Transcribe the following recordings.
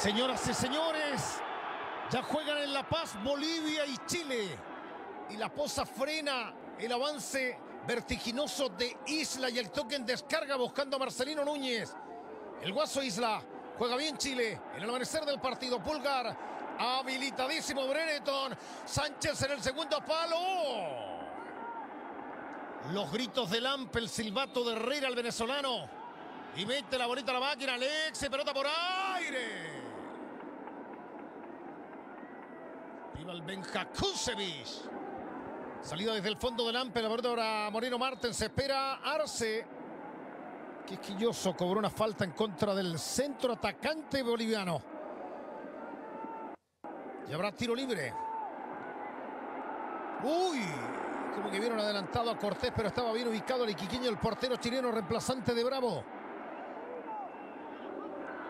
Señoras y señores, ya juegan en La Paz Bolivia y Chile. Y la posa frena el avance vertiginoso de Isla y el toque en descarga buscando a Marcelino Núñez. El Guaso Isla juega bien Chile en el amanecer del partido. Pulgar habilitadísimo Brereton. Sánchez en el segundo palo. Los gritos de Lampe, el silbato de Herrera, el venezolano. Y mete la bonita la máquina, Alex, pelota por aire. Viva el Benja Kusevich. Salida desde el fondo del Ampe, la pelota ahora Moreno Martens. Se espera Arce. Quisquilloso cobró una falta en contra del centro atacante boliviano. Y habrá tiro libre. Uy, como que vieron adelantado a Cortés, pero estaba bien ubicado el iquiqueño, el portero chileno reemplazante de Bravo.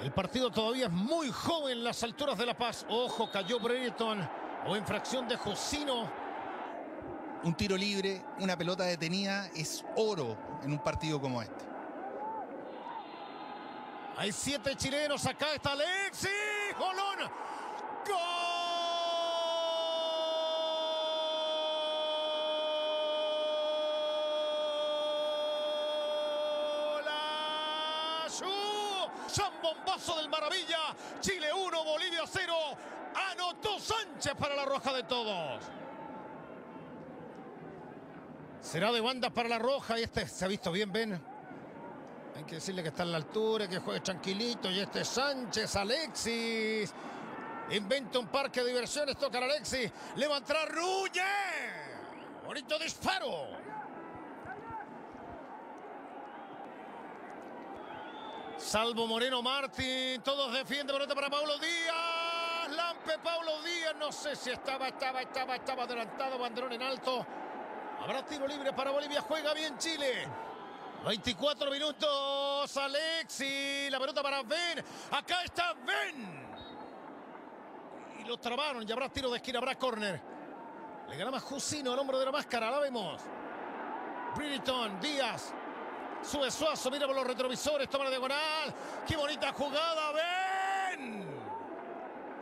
El partido todavía es muy joven en las alturas de La Paz. Ojo, cayó Brereton o infracción de Josino. Un tiro libre, una pelota detenida es oro en un partido como este. Hay siete chilenos, acá está Alexis. Jolón. ¡Golazo! San Bombazo del Maravilla. Chile 1, Bolivia 0. Anotó Sánchez para la roja de todos. Será de banda para la roja y este se ha visto bien, Ben. Hay que decirle que está en la altura, que juegue tranquilito. Y este es Sánchez, Alexis. Inventa un parque de diversiones, toca a Alexis. Le va a entrar Ruye. Bonito disparo. Salvo Moreno Martín. Todos defienden pelota para Paulo Díaz. Lampe Paulo Díaz. No sé si estaba, estaba, estaba, estaba adelantado. Banderón en alto. Habrá tiro libre para Bolivia. Juega bien Chile. 24 minutos. Alexi. La pelota para Ben. Acá está Ben. Y lo trabaron. Y habrá tiro de esquina. Habrá córner. Le ganaba Jusino al hombro de la máscara. La vemos. Bridgeton. Díaz. Sube Suazo. Mira por los retrovisores. Toma la diagonal. Qué bonita jugada. Ben.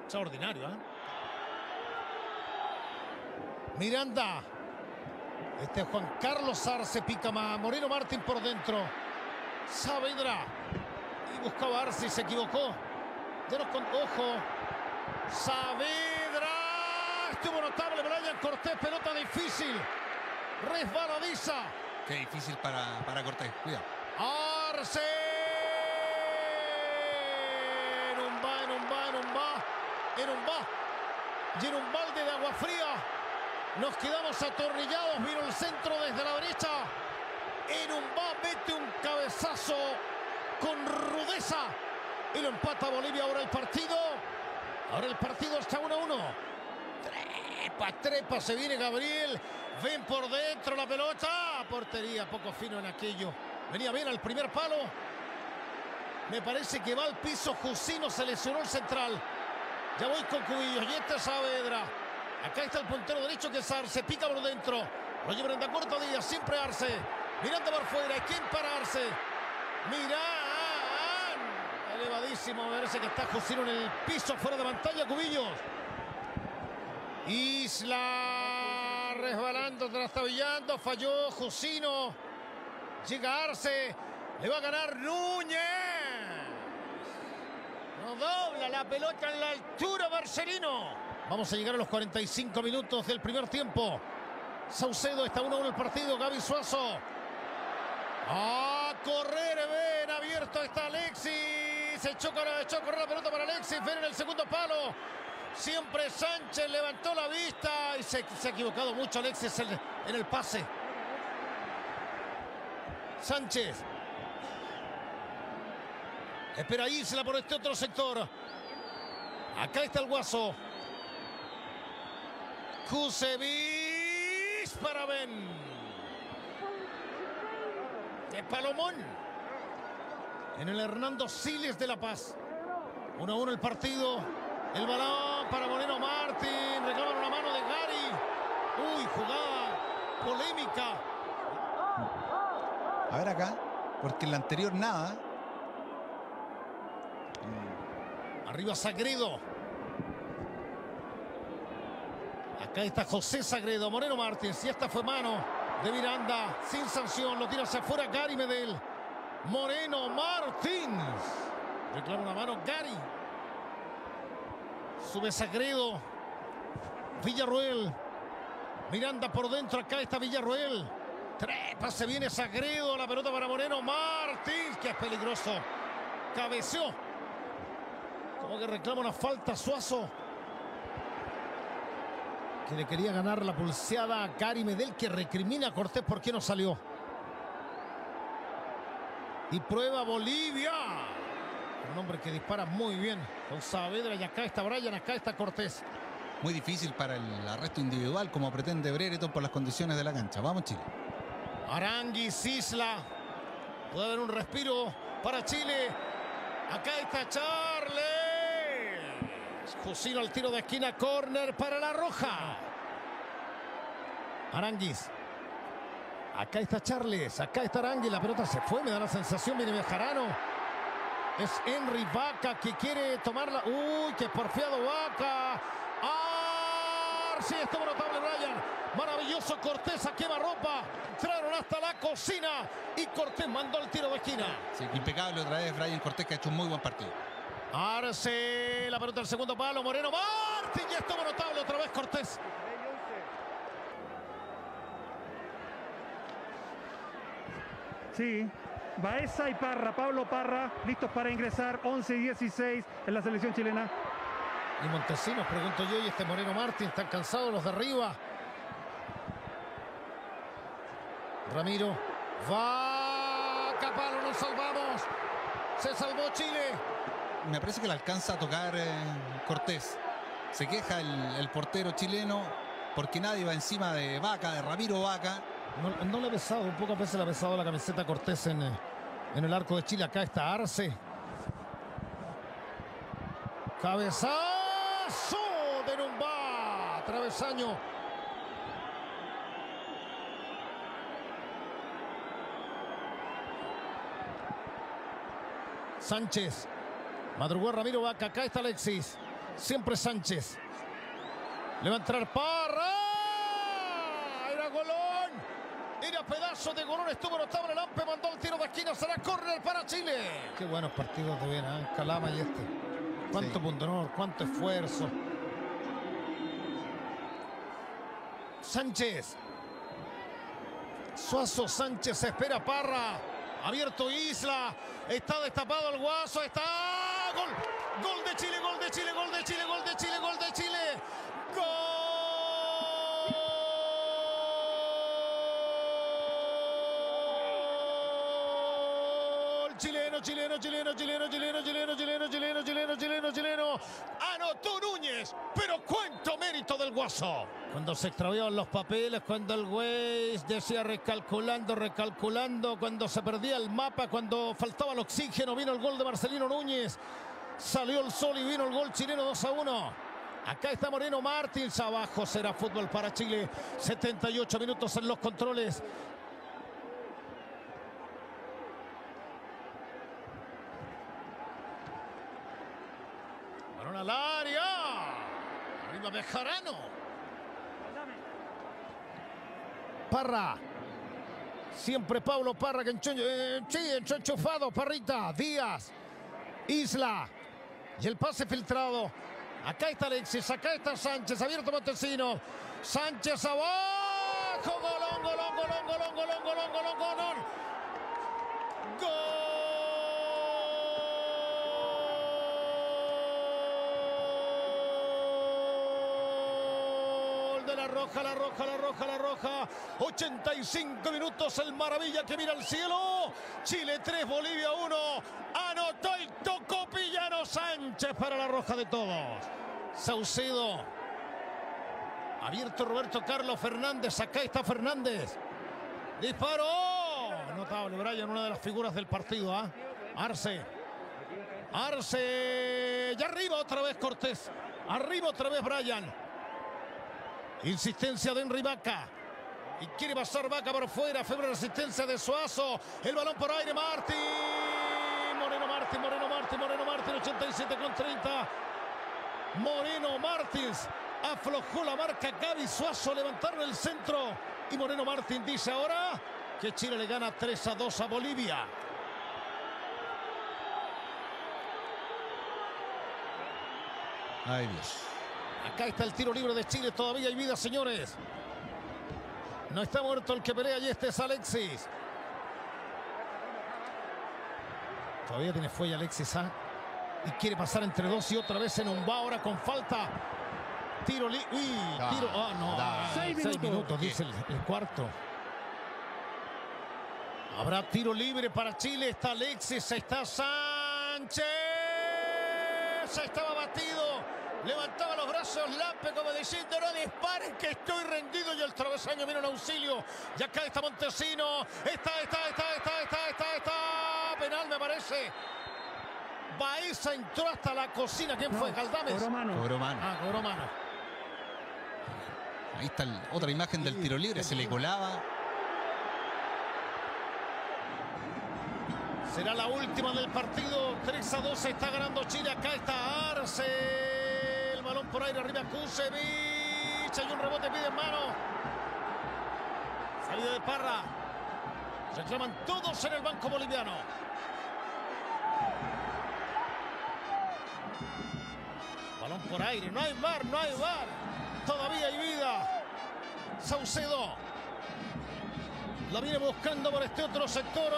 Extraordinario, ¿eh? Miranda. Este es Juan Carlos Arce pica a Moreno Martín por dentro. Saavedra. Y buscaba Arce y se equivocó. Denos con ojo. Saavedra. Estuvo notable Brian Cortés. Pelota difícil. Resbaladiza. Qué difícil para, para Cortés. Cuidado. Arce. En un va, en un va, en un va. En un va. Y en un balde de agua fría. Nos quedamos atornillados. Vino el centro desde la derecha. En un va mete un cabezazo con rudeza. Y lo empata Bolivia ahora el partido. Ahora el partido está 1 1. Trepa, trepa, se viene Gabriel. Ven por dentro la pelota. Portería poco fino en aquello. Venía bien al primer palo. Me parece que va al piso. Jusino se el central. Ya voy con Cubillos. Y este es Saavedra. Acá está el puntero derecho que es Arce. Pica por dentro. Lo llevan de corto día. Siempre Arce. Mirando por fuera. ¿Quién para Arce? Mirá. Elevadísimo. Me parece que está Jusino en el piso. Fuera de pantalla. Cubillos. Isla resbalando, trastabillando, falló Jusino. Llega Arce, le va a ganar Núñez. No dobla la pelota en la altura Barcelino. Vamos a llegar a los 45 minutos del primer tiempo. Saucedo está 1-1 el partido, Gaby Suazo. A correr, ven, abierto está Alexis. Se echó, echó a correr la pelota para Alexis, ven en el segundo palo. Siempre Sánchez levantó la vista y se, ha equivocado mucho Alexis en, el pase. Sánchez. Espera Isla por este otro sector. Acá está el guaso. Kusevich para Ben. De Palomón. En el Hernando Siles de La Paz. 1-1 el partido. El balón para Moreno Martín. Reclaman una mano de Gary. Uy, jugada polémica. A ver acá, porque en la anterior nada. Arriba Sagredo. Acá está José Sagredo. Moreno Martins. Y esta fue mano de Miranda. Sin sanción. Lo tira hacia afuera Gary Medel. Moreno Martins. Reclama una mano Gary. Sube Sagredo. Villarruel. Miranda por dentro. Acá está Villarruel. Trepa, se viene Sagredo. La pelota para Moreno Martins. Que es peligroso. Cabeció. Como que reclama una falta Suazo. Que le quería ganar la pulseada a Gary Medel. Que recrimina a Cortés por qué no salió. Y prueba Bolivia. Un hombre que dispara muy bien con Saavedra. Y acá está Brian, acá está Cortés. Muy difícil para el arresto individual como pretende Brereton por las condiciones de la cancha. Vamos Chile. Aranguis, Isla. Puede haber un respiro para Chile. Acá está Charles. Jusino al tiro de esquina, corner para la roja. Aranguis. Acá está Charles, acá está Aranguis. La pelota se fue, me da la sensación, viene Bejarano. Es Henry Vaca que quiere tomarla. Uy, qué porfiado Vaca. ¡Ah! Sí, estuvo notable Brian. Maravilloso Cortés a quema ropa. Entraron hasta la cocina y Cortés mandó el tiro de esquina. Sí, impecable otra vez Brian Cortés que ha hecho un muy buen partido. Arce, la pelota del segundo palo, Moreno Martín, ya estuvo notable otra vez Cortés. Sí, Baeza y Parra, Pablo Parra, listos para ingresar, 11 y 16 en la selección chilena. Y Montesinos, pregunto yo, y este Moreno Martín, están cansados los de arriba. Ramiro, va, Capalo, nos salvamos. Se salvó Chile. Me parece que le alcanza a tocar eh, Cortés. Se queja el, el portero chileno porque nadie va encima de Vaca, de Ramiro Vaca. No, le ha besado, un poco veces le ha besado la camiseta Cortés en, eh, en el arco de Chile. Acá está Arce. Cabezazo de Numba. Travesaño. Sánchez. Madrugó Ramiro Vaca. Acá está Alexis. Siempre Sánchez. Le va a entrar Parra. Era golón. Pedazo de golón. Estuvo notable. Lampe mandó el tiro de esquina. Será córner para Chile. Qué buenos partidos de bien. ¿eh? Calama y este. Cuánto Sí. punto honor. Cuánto esfuerzo. Sánchez. Suazo Sánchez espera Parra. Abierto Isla. Está destapado el guaso. Está. Gol de Chile. Gol de Chile. Gol de Chile. Gol de Chile. Gol de Chile. Gol. Chileno, chileno, chileno, chileno, chileno, chileno, chileno, chileno, chileno, chileno. Anotó Núñez, pero cuánto mérito del Guaso. Cuando se extraviaban los papeles, cuando el güey decía recalculando, recalculando, cuando se perdía el mapa, cuando faltaba el oxígeno, vino el gol de Marcelino Núñez. Salió el sol y vino el gol chileno 2 a 1. Acá está Moreno Martins, abajo será fútbol para Chile. 78 minutos en los controles. Al área. Arriba Bejarano. Parra. Siempre Pablo Parra que enchufado. Parrita. Díaz. Isla. Y el pase filtrado. Acá está Alexis. Acá está Sánchez. Abierto Montesino. Sánchez abajo. Golón, golón, golón, golón, golón, golón, golón, golón. Gol la roja, la roja, la roja, la roja. 85 minutos el maravilla que mira al cielo. Chile 3, Bolivia 1. Anotó y tocó Pillano Sánchez para la roja de todos. Saucedo. Abierto Roberto Carlos Fernández. Acá está Fernández. Disparó. Notable, Brian, una de las figuras del partido. ¿ah? Arce. Arce. Y arriba otra vez Cortés. Arriba otra vez Brian. Insistencia de Henry Vaca. Y quiere pasar Vaca por fuera. Febre resistencia de Suazo. El balón por aire. Martín. Moreno Martín, Moreno Martín, Moreno Martín. 85. 17 con 30. Moreno Martins aflojó la marca. Gaby Suazo levantaron el centro. Y Moreno Martins dice ahora que Chile le gana 3 a 2 a Bolivia. Ay, Dios. Acá está el tiro libre de Chile. Todavía hay vida, señores. No está muerto el que pelea y este es Alexis. Todavía tiene fuelle Alexis ¿ah? Y quiere pasar entre dos y otra vez en un va ahora con falta. Tiro libre. Uy, Da, tiro. Ah, no. da. Seis Seis minutos. minutos, dice el, el cuarto. Habrá tiro libre para Chile. Está Alexis, está Sánchez. Estaba batido. Levantaba los brazos Lape como diciendo no disparen que estoy rendido y el travesaño viene en auxilio. Y acá está Montesino. Está, está, está, está, está, está, está. Penal me parece. Baeza entró hasta la cocina. ¿Quién fue? Galdames. Cobró mano. Cobró mano. Ah, cobró mano. Ahí está el- otra imagen del tiro libre. Se le colaba. Será la última del partido. 3 a 2 está ganando Chile. Acá está Arce. Balón por aire arriba. Kusevich. Hay un rebote, pide en mano. Salida de Parra. Reclaman todos en el banco boliviano. Balón por aire. No hay bar, no hay bar. Todavía hay vida. Saucedo. La viene buscando por este otro sector.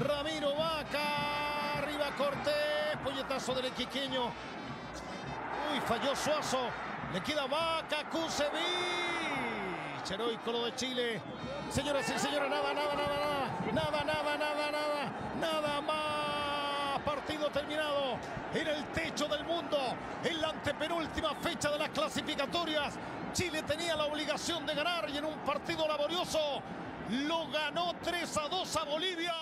Ramiro Vaca. Arriba Cortés. Puñetazo del equiqueño. Falló Suazo. Le queda Vaca. Kusevich. Heroico lo de Chile. Señoras y señores, nada, nada, nada, nada. Nada, nada, nada, nada. Nada más. Partido terminado. En el techo del mundo. En la antepenúltima fecha de las clasificatorias. Chile tenía la obligación de ganar y en un partido laborioso lo ganó 3 a 2 a Bolivia.